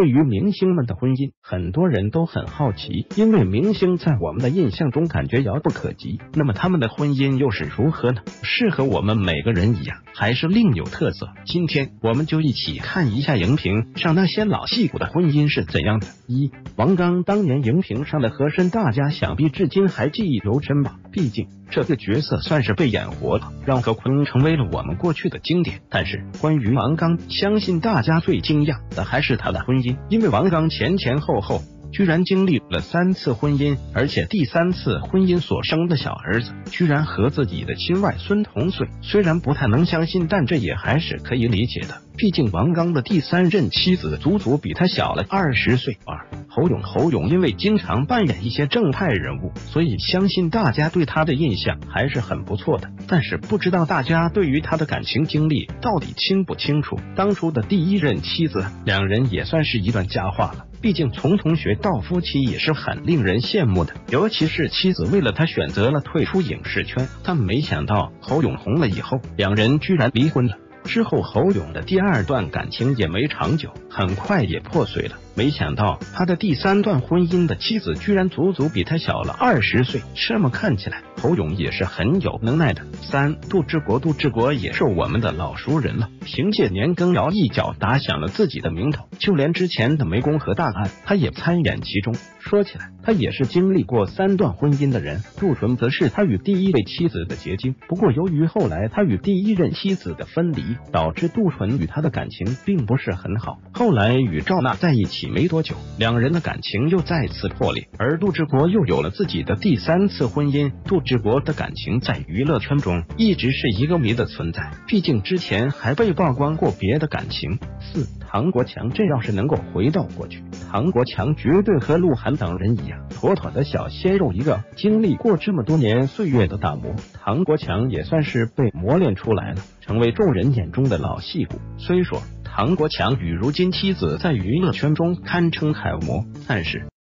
对于明星们的婚姻，很多人都很好奇，因为明星在我们的印象中感觉遥不可及。那么他们的婚姻又是如何呢？是和我们每个人一样，还是另有特色？今天我们就一起看一下荧屏上那些老戏骨的婚姻是怎样的。一王刚当年荧屏上的和珅，大家想必至今还记忆犹深吧？毕竟这个角色算是被演活了，让何坤成为了我们过去的经典。但是关于王刚，相信大家最惊讶的还是他的婚姻，因为王刚前前后后。居然经历了三次婚姻，而且第三次婚姻所生的小儿子，居然和自己的亲外孙同岁。虽然不太能相信，但这也还是可以理解的。毕竟王刚的第三任妻子足足比他小了二十岁。二侯勇，侯勇因为经常扮演一些正派人物，所以相信大家对他的印象还是很不错的。但是不知道大家对于他的感情经历到底清不清楚？当初的第一任妻子，两人也算是一段佳话了。毕竟从同学到夫妻也是很令人羡慕的，尤其是妻子为了他选择了退出影视圈，但没想到侯勇红了以后，两人居然离婚了。之后侯勇的第二段感情也没长久，很快也破碎了。没想到他的第三段婚姻的妻子居然足足比他小了二十岁，这么看起来侯勇也是很有能耐的。三杜志国，杜志国也是我们的老熟人了，凭借年羹尧一脚打响了自己的名头，就连之前的湄公河大案，他也参演其中。说起来，他也是经历过三段婚姻的人。杜淳则是他与第一位妻子的结晶，不过由于后来他与第一任妻子的分离，导致杜淳与他的感情并不是很好。后来与赵娜在一起没多久，两人的感情又再次破裂，而杜志国又有了自己的第三次婚姻。杜志国的感情在娱乐圈中一直是一个谜的存在，毕竟之前还被曝光过别的感情。四唐国强，这要是能够回到过去，唐国强绝对和鹿晗等人一样，妥妥的小鲜肉一个。经历过这么多年岁月的打磨，唐国强也算是被磨练出来了，成为众人眼中的老戏骨。虽说。唐国强与如今妻子在娱乐圈中堪称楷模，但是